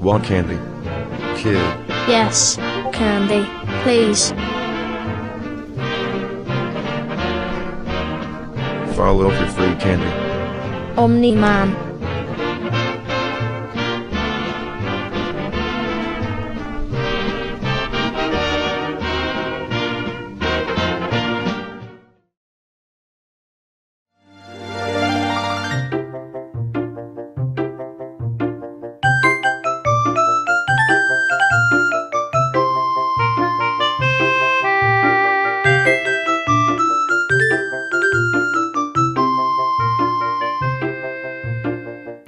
Want candy? Kid. Yes, candy. Please. Follow up your free candy. Omni Man.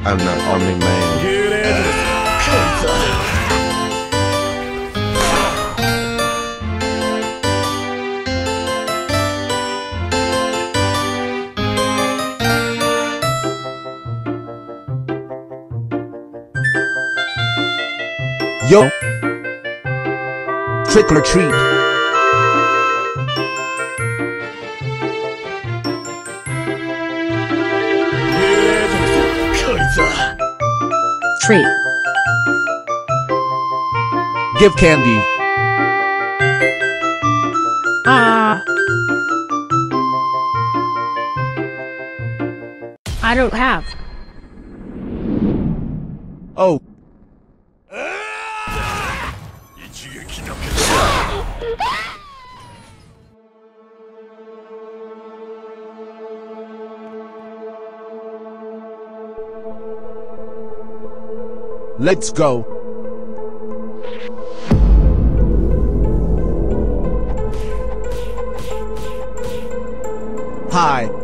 I'm not Omni Man. Yo. Trick or treat. Treat. Give candy. Ah. I don't have. Oh. Let's go. Hi.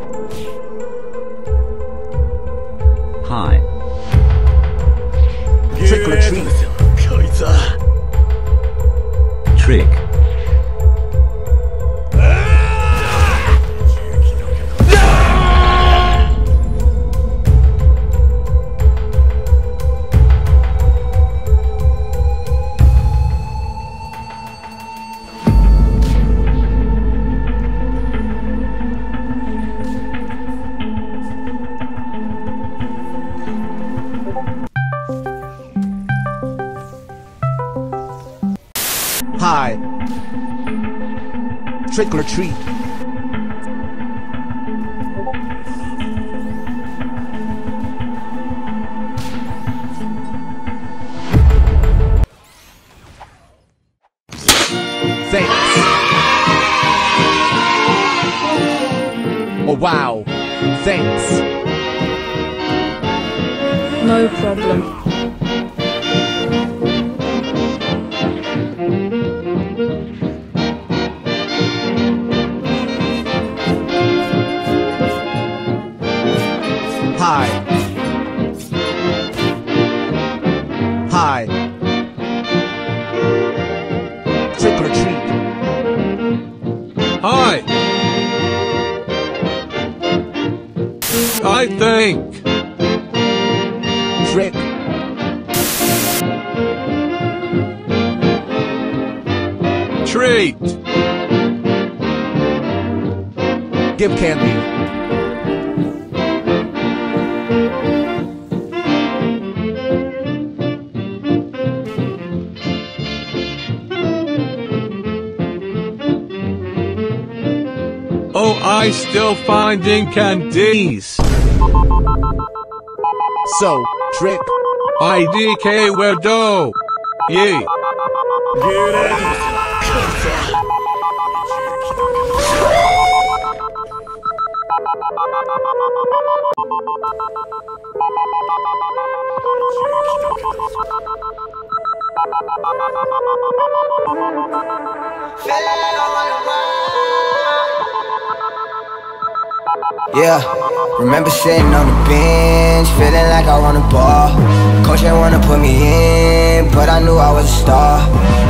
Trick or treat. Thanks. Oh wow. Thanks. No problem. Hi. Hi. Trick or treat. Hi. I think. Trick. Treat. Give candy. I still finding candies. So, trick. IDK weirdo. Yee. Yeah, remember sitting on the bench, feeling like I wanna ball. Coach ain't wanna put me in, but I knew I was a star.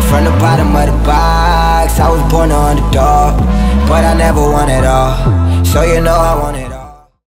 From the bottom of the box, I was born an underdog, but I never won it all. So you know I want it all.